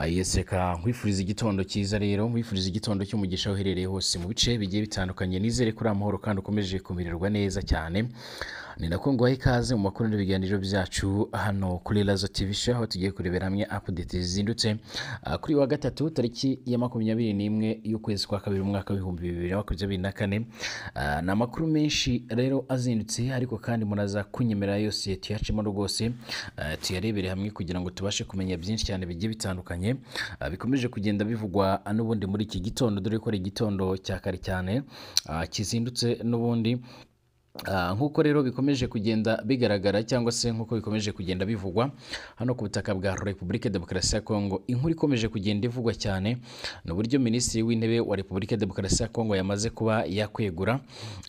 Yes, reka nkwifuriza igitondo cyiza rero nkwifuriza igitondo cy'umugisha uherereye hose mu bice bigiye bitandukanye. Nizere ko uri amahoro kandi ukomeje kumererwa neza cyane. Ni nako nguhaye ikaze mu makuru n'ibiganiro byacu hano kuri Razo TV show aho tugiye kurebera hamwe update zizindutse Ah, kuri wa gatatu tariki ya makumyabiri n'imwe y'ukwezi kwa kabiri umwaka w'ibihumbi bibiri na makumyabiri na kane. Ah, ni amakuru menshi rero azindutse ariko kandi muraza kunyemerera yose tuyacemo rwose ah, tuyarebere hamwe kugira ngo tubashe kumenya byinshi cyane bigiye bitandukanye bikomeje kugenda bivugwa n'ubundi muri iki gitondo dore ko ari igitondo cya kare cyane kizindutse n'ubundi. Nk'uko rero bikomeje kugenda bigaragara cyangwa se nk'uko bikomeje kugenda bivugwa hano ku butaka bwa repubulika demokarasi ya kongo inkuru ikomeje kugenda ivugwa cyane ni uburyo minisitiri w'intebe wa repubulika demokarasi ya kongo yamaze kuba yakwegura.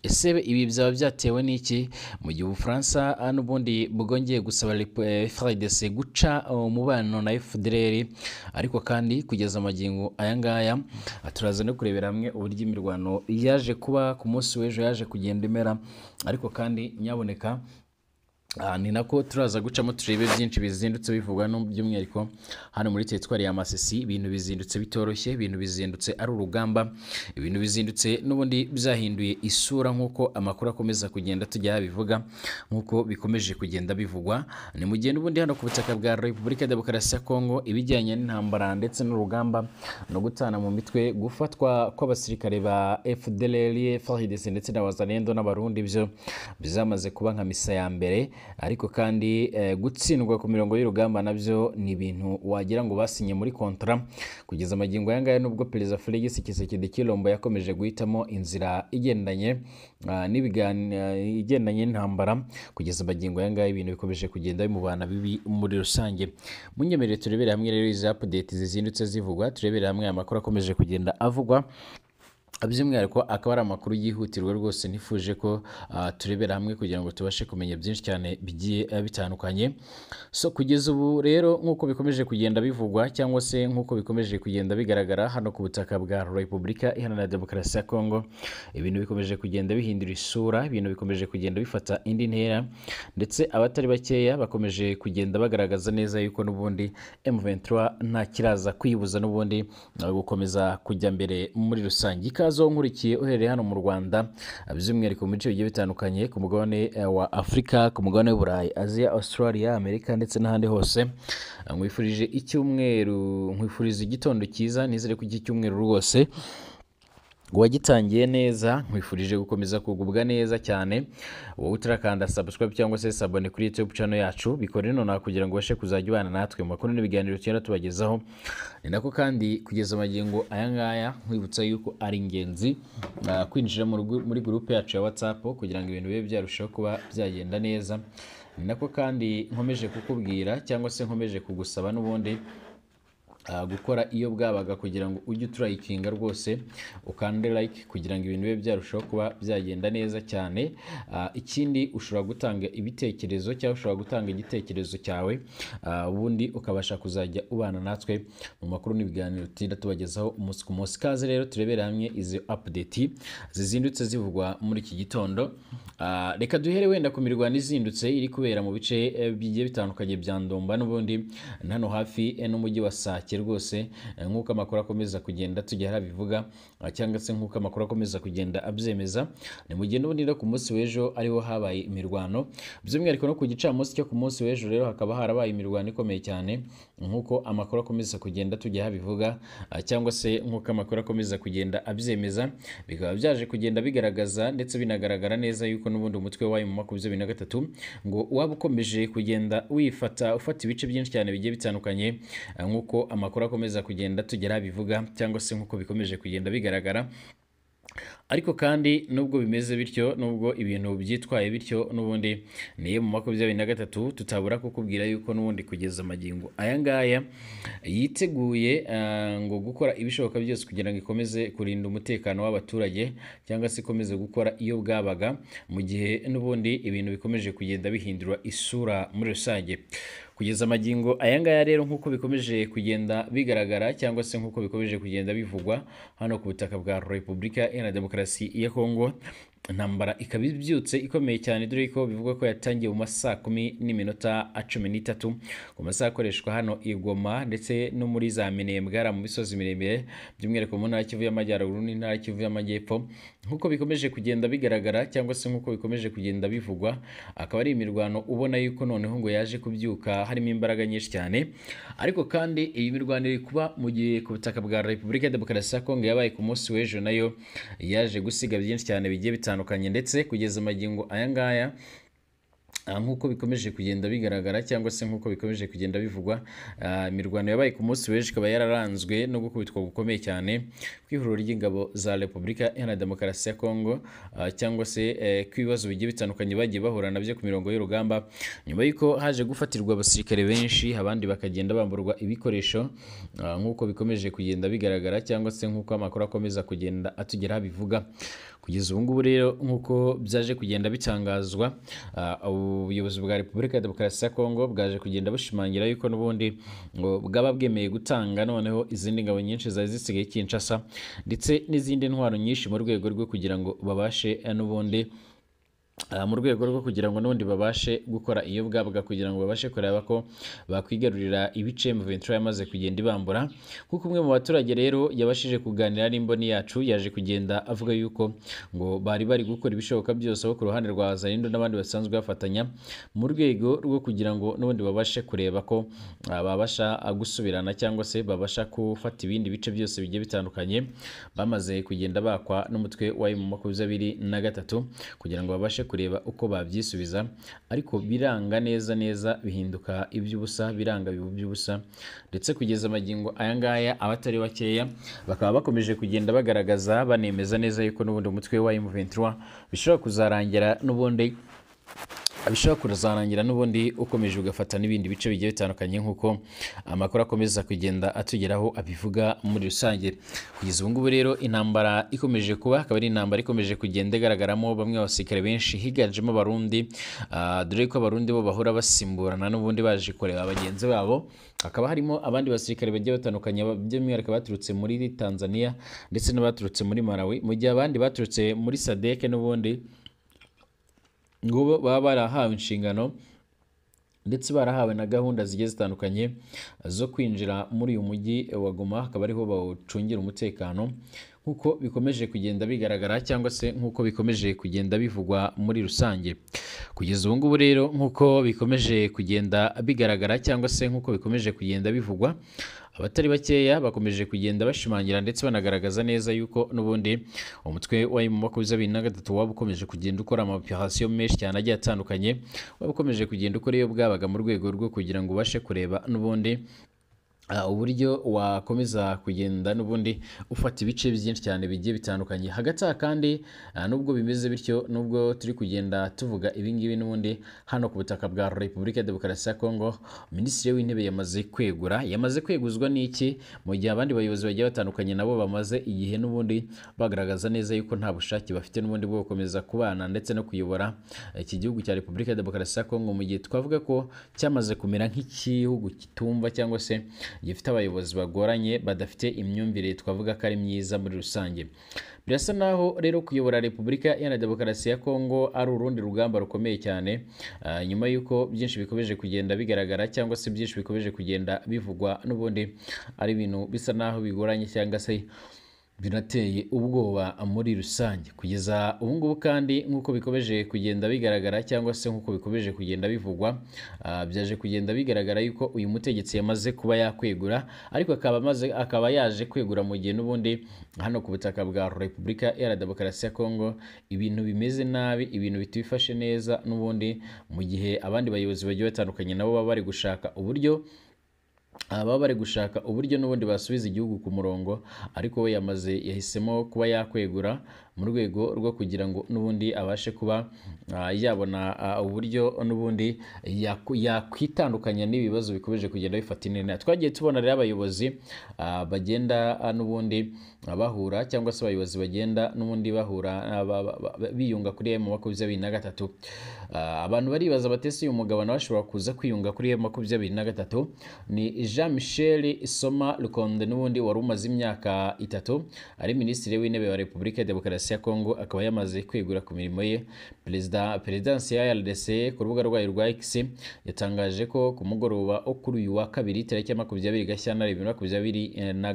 Ese ibi byaba byatewe n'iki? Mu gihe ubufaransa ah, n'ubundi bwongeye gusaba eh, FARDC guca uh, umubano na fdr ariko kandi kugeza amagingo aya ngaya ah, turaza no kurebera hamwe uburyo imirwano yaje kuba ku munsi w'ejo yaje kugenda imera. Ariko kandi nyaboneka ni nako turaza gucamo turebe byinshi bizindutse bivugwa by'umwihariko hano muri teritwari ya Masisi ibintu bizindutse bitoroshye ibintu bizindutse ari urugamba ibintu bizindutse n'ubundi byahinduye isura nk'uko amakuru akomeza kugenda tujya bivuga nk'uko bikomeje kugenda bivugwa. Ni mu gihe n'ubundi hano ku butaka bwa Repubulika ya Demokarasi ya Kongo ibijyanye n'intambara ndetse n'urugamba no gutana mu mitwe gufatwa kw'abasirikare ba FDLR FARDC ndetse na Wazalendo n'abarundi byo bizamaze kuba nka misa ya mbere. Ariko kandi eh, gutsindwa ku mirongo y'urugamba na byo ni ibintu wagira ngo basinye muri kontra kugeza amagingo aya ngaya nubwo perezida Felix Tshisekedi Tshilombo yakomeje guhitamo inzira igendanye ah, n'ibiganiro igendanye n'intambara kugeza amagingo aya ngaya ibintu bikomeje kugenda bimubana bibi muri rusange. Munyemerere turebere hamwe rero izi update zizindutse zivugwa turebere hamwe aya makuru akomeje kugenda avugwa. By'umwihariko akaba ari amakuru yihutirwa rwose nifuje ko ah, turebera hamwe kugira ngo tubashe kumenya byinshi cyane bigiye eh, bitandukanye. So kugeza ubu rero nk'uko bikomeje kugenda bivugwa cyangwa se nk'uko bikomeje kugenda bigaragara hano ku butaka bwa repubulika iharanira demokarasi ya kongo ibintu bikomeje kugenda bihindura isura ibintu bikomeje kugenda bifata indi ntera ndetse abatari bakeya bakomeje kugenda bagaragaza neza yuko n'ubundi M23 nta kiraza kwibuza n'ubundi gukomeza kujya mbere muri rusange. Ikaze nkurikiye uherereye hano mu Rwanda by'umwihariko mu bice bigiye bitandukanye ku mugabane eh, wa Afurika ku mugabane w'Uburayi Aziya Australia Amerika ndetse n'ahandi hose. Nkwifurije icyumweru nkwifurije igitondo cyiza nizere ko iki cyumweru rwose. Wagitangiye neza nkwifurije gukomeza kugubwa neza cyane wowe utarakanda subscribe cyangwa se sabone kuri youtube channel yacu bikore nonaha kugira ngo ubashe kuzajya ubana natwe mu makuru n'ibiganiro tugenda tubagezaho. Ni nako kandi kugeza amagingo aya ngaya nkwibutsa yuko ari ingenzi kwinjira muri gurupe yacu ya whatsapp kugira ngo ibintu bibe byarushaho kuba byagenda neza. Ni nako kandi nkomeje kukubwira cyangwa se nkomeje kugusaba n'ubundi gukora iyo bwabaga kugira ngo ujye uturayikinga rwose ukande like kugira ngo ibintu bibe byarushaho kuba byagenda neza cyane. Ah, ikindi ushobora gutanga ibitekerezo cyangwa ushobora gutanga igitekerezo cyawe ah, ubundi ukabasha kuzajya ubana natwe mu makuru n'ibiganiro tutinda tubagezaho umunsi ku munsi. Kaze rero turebere hamwe izi update zizindutse zivugwa muri iki gitondo. Ah, reka duhere wenda ku mirwano izindutse iri kubera mu bice eh, bigiye bitandukanye bya Ndomba n'ubundi hano hafi eh, n'umujyi wa Sake. Rwose eh, nk'uko amakuru akomeza kugenda tugera bivuga ah, cyangwa se nk'uko amakuru akomeza kugenda abyemeza ni mu gihe n'ubundi ku munsi w'ejo ariho habaye imirwano. By'umwihariko no ku gicamunsi cyo ku munsi w'ejo rero hakaba harabaye imirwano ikomeye cyane nk'uko amakuru akomeza kugenda tujya bivuga ah, cyangwa se nk'uko amakuru akomeza kugenda abyemeza bikaba byaje kugenda bigaragaza ndetse binagaragara neza yuko n'ubundi umutwe wayo mu makumyabiri na gatatu ngo waba ukomeje kugenda wifata ufata ibice byinshi cyane bigiye bitandukanye ah, nk'uko amakuru akomeza kugenda tugera bivuga cyangwa se nk'uko bikomeje kugenda bigaragara. Ariko kandi nubwo bimeze bityo nubwo ibintu byitwaye bityo n'ubundi niyo mu makumyabiri na gatatu tutabura kukubwira yuko n'ubundi kugeza amagingo aya ngaya yiteguye ah, ngo gukora ibishoboka byose kugira ngo ikomeze kurinda umutekano w'abaturage cyangwa se ikomeze gukora iyo bwabaga mu gihe n'ubundi ibintu bikomeje kugenda bihindura isura muri rusange. Kugeza amagingo aya ngaya rero nk'uko bikomeje kugenda bigaragara cyangwa se nk'uko bikomeje kugenda bivugwa hano ku butaka bwa repubulika iharanira demokarasi ya kongo intambara ikaba ibyutse ikomeye cyane. Dore ko bivugwa ko yatangiye mu masaa kumi n'iminota cumi n'itatu. Ku masaha akoreshwa hano i Goma ndetse no muri za Minembwe mu misozi miremire by'umwihariko mu ntara Kivu y'Amajyaruguru n'intara Kivu y'Amajyepfo. Nk'uko bikomeje kugenda bigaragara cyangwa se nk'uko bikomeje kugenda bivugwa akaba ari imirwano ubona yuko noneho ngo yaje kubyuka harimo imbaraga nyinshi cyane. Ariko kandi iyi mirwano iri kuba mu gihe ku butaka bwa Repubulika ya Demokarasi ya Kongo yabaye ku munsi w'ejo na yo yaje gusiga byinshi cyane bigiye bitandukanye. Ndetse kugeza amagingo aya ngaya nk'uko bikomeje kugenda bigaragara cyangwa se nk'uko bikomeje kugenda bivugwa imirwano yabaye ku munsi w'ejo ikaba yararanzwe no gukubitwa gukomeye cyane kw'ihuriro ry'ingabo za repubulika iharanira demokarasi ya kongo cyangwa se kw'ibibazo bigiye bitandukanye bagiye bahura na byo ku mirongo y'urugamba. Nyuma y'uko haje gufatirwa abasirikare benshi abandi bakagenda bamburwa ibikoresho nk'uko bikomeje kugenda bigaragara cyangwa se nk'uko amakuru akomeza kugenda atugeraho bivuga kugeza ubu ngubu rero nk'uko byaje kugenda bitangazwa ubuyobozi bwa repubulika ya demokarasi ya kongo bwaje kugenda bushimangira yuko n'ubundi ngo bwaba bwemeye gutanga noneho izindi ngabo nyinshi zari zisigaye kinshasa ndetse n'izindi ntwaro nyinshi mu rwego rwo kugira ngo babashe n'ubundi mu rwego rwo kugira ngo n'ubundi babashe gukora iyo bwabwa kugira ngo babashe kureba ko bakwigarurira ibice Ventura yamaze kugenda ibambura kuko umwe mu baturage rero yabashije kuganira n'imboni yacu yaje kugenda avuga yuko ngo bari bari gukora ibishoboka byose aho ku ruhande rwa Zarindo n'abandi basanzwe bafatanya mu rwego rwo kugira ngo n'ubundi babashe kureba ko babasha gusubirana cyangwa se babasha gufata ibindi bice byose bigiye bitandukanye bamaze kugenda bakwa n'umutwe wa makumyabiri na gatatu kugira ngo babashe kureba uko babyisubiza ariko biranga neza neza bihinduka iby'ubusa biranga iby'ubusa ndetse kugeza amagingo aya ngaya abatari bakeya bakaba bakomeje kugenda bagaragaza banemeza neza yuko n'ubundi umutwe wa M23 bishobora kuzarangira n'ubundi. Bishobora kuzarangira n'ubundi ukomeje ugafata n'ibindi bice bigiye bitandukanye nk'uko amakuru akomeza kugenda atugeraho abivuga muri rusange. Kugeza ubu ngubu rero intambara ikomeje kuba akaba ari intambara ikomeje kugenda igaragaramo bamwe abasirikare benshi higanjemo abarundi dore ko abarundi bo bahora basimburana n'ubundi baje kureba bagenzi babo. Hakaba harimo abandi basirikare bagiye batandukanye by'umwihariko baturutse muri Tanzania ndetse n'abaturutse muri Malawi. Mu gihe abandi baturutse muri Sadek n'ubundi ngo baba barahawe inshingano ndetse barahawe na gahunda zigiye zitandukanye zo kwinjira muri uyu mujyi wa Goma akaba ariho bawucungira umutekano nk'uko bikomeje kugenda bigaragara cyangwa se nk'uko bikomeje kugenda bivugwa muri rusange. Kugeza ubu ngubu rero nk'uko bikomeje kugenda bigaragara cyangwa se nk'uko bikomeje kugenda bivugwa abatari bakeya bakomeje kugenda bashimangira ndetse banagaragaza neza yuko n'ubundi umutwe wa makumyabiri na gatatu waba ukomeje kugenda ukora amaoperasiyo menshi cyane agiye atandukanye waba ukomeje kugenda ukora iyo bwabaga mu rwego rwo kugira ngo ubashe kureba n'ubundi uburyo wakomeza kugenda n'ubundi ufata ibice byinshi cyane bigiye bitandukanye. Hagati aha kandi nubwo bimeze bityo nubwo turi kugenda tuvuga ibingibi n'ubundi hano ku butaka bwa repubulika ya demokarasi ya kongo minisitiri w'intebe yamaze kwegura. Yamaze kweguzwa n'iki? Mu gihe abandi bayobozi bagiye batandukanye nabo bamaze igihe n'ubundi bagaragaza neza yuko nta bushake bafite n'ubundi bwo gukomeza kubana ndetse no kuyobora iki gihugu cya repubulika ya demokarasi ya kongo. Mu gihe twavuga ko cyamaze kumera nk'igihugu kitumva cyangwa se gifite abayobozi bagoranye badafite imyumvire twavuga ko ari myiza muri rusange. Birasa naho rero kuyobora repubulika iharanira demokarasi ya kongo ari urundi rugamba rukomeye cyane. Nyuma y'uko byinshi bikomeje kugenda bigaragara cyangwa se byinshi bikomeje kugenda bivugwa n'ubundi ari ibintu bisa naho bigoranye cyangwa se binateye ubwoba muri rusange. Kugeza ubu ngubu kandi nk'uko bikomeje kugenda bigaragara cyangwa se nk'uko bikomeje kugenda bivugwa byaje kugenda bigaragara yuko uyu mutegetsi yamaze kuba yakwegura ariko akaba amaze akaba yaje kwegura mu gihe n'ubundi hano ku butaka bwa repubulika iharanira demokarasi ya kongo ibintu bimeze nabi ibintu bitifashe neza n'ubundi mu gihe abandi bayobozi bagiye batandukanye nabo baba bari gushaka uburyo baba bari gushaka uburyo n'ubundi basubiza igihugu ku murongo ariko we yamaze yahisemo kuba yakwegura mu rwego rwo kugira ngo n'ubundi abashe kuba yabona uburyo n'ubundi yakwitandukanya n'ibibazo bikomeje kugenda bifata intera twagiye tubona rero abayobozi bagenda n'ubundi bahura cyangwa se abayobozi bagenda n'ubundi bahura biyunga kuri emu makumyabiri na gatatu. Abantu baribaza batese uyu mugabo nawe ashobora kuza kwiyunga kuri emu makumyabiri na gatatu? Ni Jean Michel Soma Lukonde n'ubundi wari umaze imyaka itatu ari minisitiri w'intebe wa Repubulika ya Demokarasi ya Kongo akaba yamaze kwegura ku mirimo ye. Perezida perezidansi ya RDC ku rubuga rwayo rwa X yatangaje ko ku mugoroba wo kuri uyu wa kabiri tariki ya makumyabiri Gashyantare bibiri na makumyabiri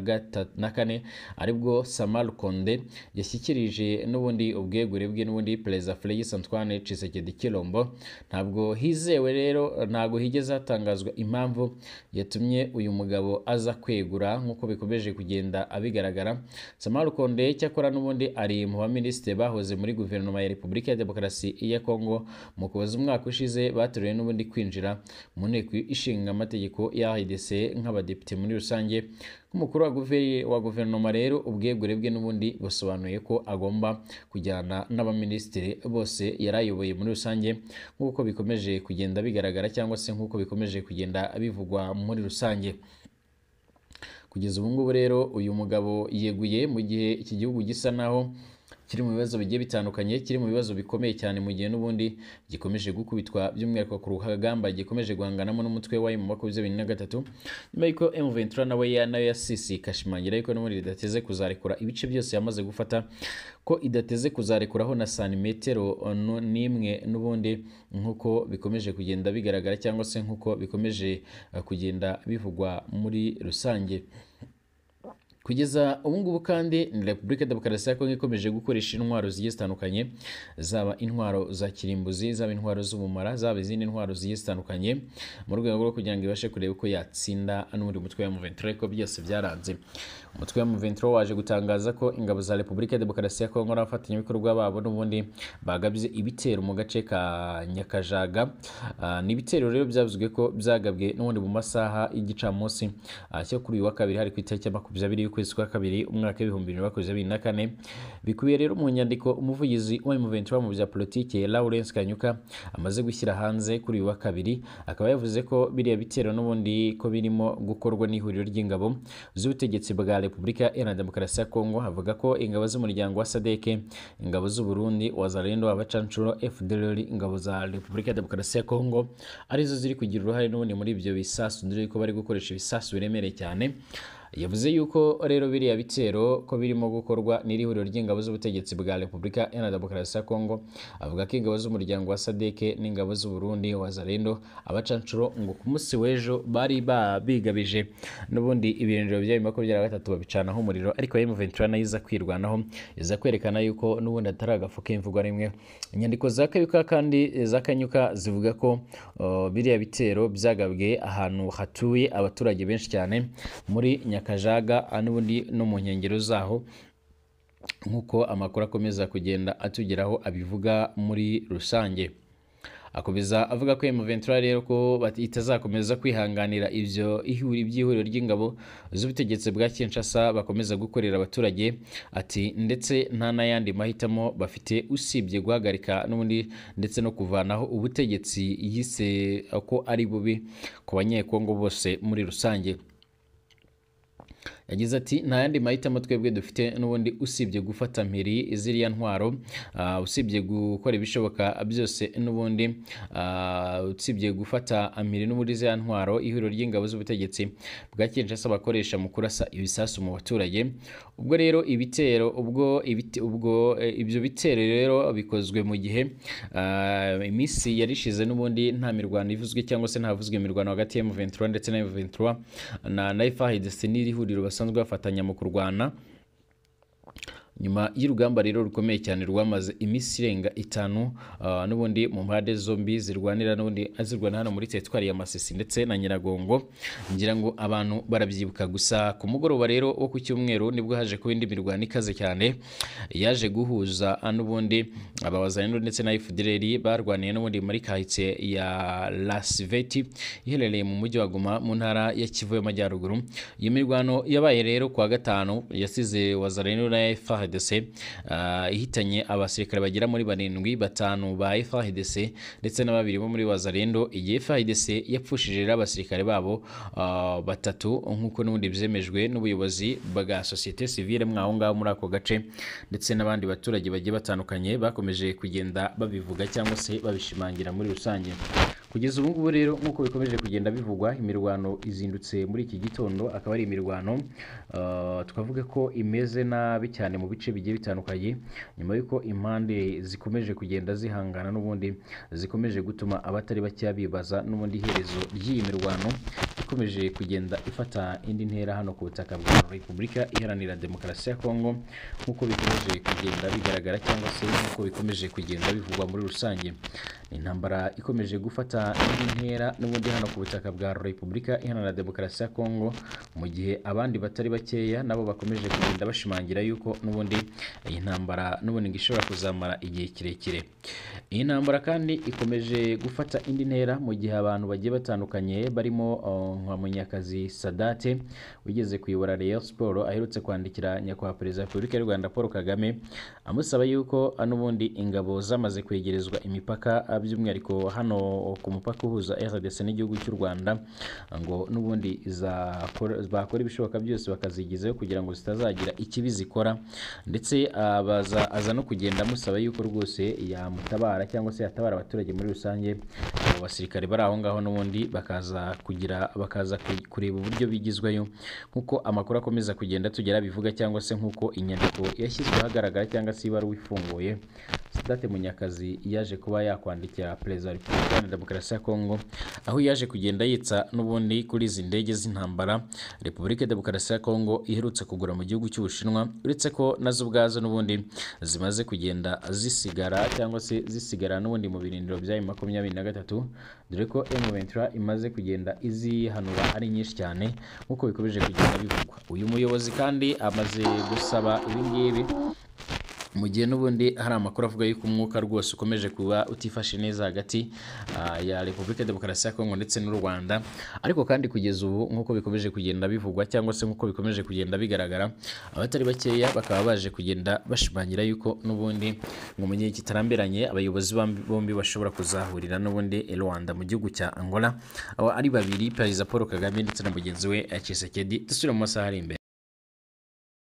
gata- na kane ari bwo Sama Lukonde yashyikirije n'ubundi ubwegure bwe n'ubundi perezida Felix Antoine Tshisekedi Chilombo ntabwo hizewe rero ntabwo higeze hatangazwa impamvu yatumye uyu mugabo aza kwegura nk'uko bikomeje kugenda abigaragara. Sama Lukonde cyakora n'ubundi ari mu baminisitiri bahoze muri guverinoma ya Repubulika ya Demokarasi ya Kongo. Mu kuboza umwaka ushize bateruye n'ubundi kwinjira mu nteko ishinga amategeko ya RDC nk'abadepite muri rusange. Nk'umukuru wa guveri- wa guverinoma rero ubwegure bwe n'ubundi busobanuye ko agomba kujyana n'abaminisitiri bose yari ayoboye muri rusange nk'uko bikomeje kugenda bigaragara cyangwa se nk'uko bikomeje kugenda bivugwa muri rusange. Kugeza ubu ngubu rero uyu mugabo yeguye mu gihe iki gihugu gisa naho kiri mu bibazo bigiye bitandukanye kiri mu bibazo bikomeye cyane mu gihe n'ubundi gikomeje gukubitwa by'umwihariko ku rugamba gikomeje guhanganamo n'umutwe wa mu makumyabiri na gatatu nyuma y'uko M23 nawe na yo yasisi ikashimangira yuko n'ubundi ridateze kuzarekura ibice byose yamaze gufata ko idateze kuzarekuraho na santimetero n'imwe n'ubundi nk'uko bikomeje kugenda bigaragara cyangwa se nk'uko bikomeje eh, kugenda bivugwa muri rusange. Kugeza ubu ngubu kandi ni repubulika demokarasi ya kongo ikomeje gukoresha intwaro zigiye zitandukanye zaba intwaro za kirimbuzi zaba intwaro z'ubumara zaba izindi ntwaro zigiye zitandukanye mu rwego rwo kugira ngo ibashe kureba uko yatsinda n'ubundi mutwe wa M23 ariko byose byaranze. Umutwe wa M23 waje gutangaza ko ingabo za repubulika ya demokarasi ya kongo n'abafatanyabikorwa babo n'ubundi bagabye ibitero mu gace ka nyakajaga. Ah, ni ibitero rero byavuzwe ko byagabwe n'ubundi mu masaha y'igicamunsi. Ah, cyo kuri uyu wa kabiri hari ku itariki ya makumyabiri y'ukwezi kwa kabiri umwaka w'ibihumbi bibiri na makumyabiri na kane. Bikubiye rero mu nyandiko umuvugizi wa M23 mu bya politiki Lawrence Kanyuka amaze gushyira hanze kuri uyu wa kabiri akaba yavuze ko biriya bitero n'ubundi ko birimo gukorwa n'ihuriro ry'ingabo z'ubutegetsi bwa Repubulika Iharanira Demokarasi ya Kongo avuga ko ingabo z'umuryango wa SADC ingabo z'u Burundi wazalendo abacancuro FDLR ingabo za Repubulika ya Demokarasi ya Kongo ari zo ziri kugira uruhare n'ubundi muri ibyo bisasu. Dore ko bari gukoresha ibisasu biremereye cyane yavuze yuko rero biriya bitero ko birimo gukorwa n'iri huriro ry'ingabo z'ubutegetsi bwa Repubulika Iharanira Demokarasi ya Kongo avuga ko ingabo z'umuryango wa SADC n'ingabo z'u Burundi wazalendo abacancuro ngo ku munsi w'ejo bari ba- bigabije n'ubundi ibirindiro bya makumyabiri na gatatu babicanaho umuriro ariko M23 na yo iza kwirwanaho iza kwerekana yuko n'ubundi atari agafu k'imvugo rimwe inyandiko za Kayuka kandi za Kanyuka zivuga ko uh, biriya bitero byagabwe ahantu hatuye abaturage benshi cyane muri Nyakajaga ah, n'ubundi no mu nkengero zaho nk'uko amakuru akomeza kugenda atugeraho abivuga muri rusange. Akomeza avuga ko M23 rero ko itazakomeza kwihanganira ibyo ihuri by'ihuriro ry'ingabo z'ubutegetsi bwa Kinshasa bakomeza gukorera abaturage. Ati ndetse nta n'ayandi mahitamo bafite usibye guhagarika n'ubundi ndetse no kuvanaho ubutegetsi yise ko ari bubi ku banyekongo bose muri rusange. Yagize ati nta yandi mahitamo twebwe dufite n'ubundi usibye gufata mpiri ziriya ntwaro ah, usibye gukora ibishoboka byose n'ubundi ah, usibye gufata mpiri n'ubundi ziriya ntwaro ihuriro ry'ingabo z'ubutegetsi bwa Kinshasa bakoresha mu kurasa ibisasu mu baturage. Ubwo rero ibitero ubwo ubwo eh, ibyo bitero rero bikozwe mu gihe ah, iminsi yari ishize n'ubundi nta mirwano ivuzwe cyangwa se ntavuzwe imirwano hagati ya M23 ndetse na M23 na na FARDC n'iri huriro basanzwe bafatanya mu kurwana nyuma y'urugamba rero rukomeye cyane rwamaze iminsi irenga itanu ah, n'ubundi mu mpande zombi zirwanira n'ubundi zirwana hano muri teritwari ya Masisi ndetse na Nyiragongo. Ngira ngo abantu barabyibuka gusa ku mugoroba rero wo ku cyumweru ni bwo haje kuba indi mirwano ikaze cyane yaje guhuza ah, n'ubundi abawazaniro ndetse na FDLR barwaniye n'ubundi muri kahitse ya Lasiveti iherereye mu mujyi wa Goma mu ntara ya Kivu y'Amajyaruguru. Iyo mirwano yabaye rero kuwa gatanu yasize wazaniro na FARDC FARDC ah, ihitanye abasirikare bagera muri barindwi batanu ba FARDC ndetse na babiri bo muri Wazalendo igihe FARDC yapfushije rero abasirikare babo ah, batatu nk'uko n'ubundi byemejwe n'ubuyobozi bwa sosiyete sivile mwaho ngaho muri ako gace ndetse n'abandi baturage bagiye batandukanye bakomeje kugenda babivuga cyangwa se babishimangira muri rusange. Kugeza ubu ngubu rero nk'uko bikomeje kugenda bivugwa imirwano izindutse muri iki gitondo akaba ari imirwano uh, twavuga ko imeze nabi cyane mu bice bigiye bitandukanye nyuma y'uko impande zikomeje kugenda zihangana n'ubundi zikomeje gutuma abatari bakeya bibaza n'ubundi iherezo ry'iyi mirwano ikomeje kugenda ifata indi ntera hano ku butaka bwa repubulika iharanira demokarasi ya kongo nk'uko bikomeje kugenda bigaragara cyangwa se nk'uko bikomeje kugenda bivugwa muri rusange. Ni intambara ikomeje gufata indi ntera n'ubundi hano ku butaka bwa repubulika iharanira demokarasi ya kongo mu gihe abandi batari bakeya nabo bakomeje kugenda bashimangira yuko n'ubundi iyi ntambara n'ubundi ngo ishobora kuzamara igihe kirekire. Iyi ntambara kandi ikomeje gufata indi ntera mu gihe abantu bagiye batandukanye barimo nka munyakazi sadate wigeze kuyobora Rayon Sport aherutse kwandikira nyakubahwa perezida wa repubulika y'u rwanda paul kagame amusaba yuko n'ubundi ingabo zamaze kwegerezwa imipaka by'umwihariko hano ku mupaka uhuza RDC n'igihugu cy'u Rwanda ngo n'ubundi bakora ibishoboka byose bakazigezayo kugira ngo zitazagira ikibi zikora. Ndetse aza no kugenda amusaba yuko rwose yamutabara cyangwa se yatabara abaturage muri rusange. Abo basirikare bari aho ngaho n'ubundi bakaza kugira bakaza ku- kureba uburyo bigizweyo nk'uko amakuru akomeza kugenda tugera bivuga cyangwa se nk'uko inyandiko yashyizwe ahagaragara cyangwa se ibaruwa ifunguye. Sadate Munyakazi yaje kuba yakwandikira perezida wa repubulika iharanira demokarasi ya kongo aho yaje kugenda yitsa n'ubundi kuri izi ndege z'intambara. Repubulika ya demokarasi ya kongo iherutse kugura mu gihugu cy'ubushinwa uretse ko na zo ubwazo n'ubundi zimaze kugenda zisigara cyangwa se zisigara n'ubundi mu birindiro byayo makumyabiri na gatatu. Dore ko M23 imaze kugenda izihanura ari nyinshi cyane nk'uko bikomeje kugenda bivugwa. Uyu muyobozi kandi amaze gusaba ibi ngibi mu gihe n'ubundi hari amakuru avuga yuko umwuka rwose ukomeje kuba utifashe neza hagati ah, ya repubulika demokarasi ya kongo ndetse n'u rwanda. Ariko kandi kugeza ubu nk'uko bikomeje kugenda bivugwa cyangwa se nk'uko bikomeje kugenda bigaragara abatari bakeya bakaba baje kugenda bashimangira yuko n'ubundi mu gihe kitarambiranye abayobozi bombi bashobora kuzahurira n'ubundi rwanda mu gihugu cya angola. Aho ari babiri perezida paul kagame ndetse na mugenzi we eh, Tshisekedi. Dusubire mu masaha ari imbere.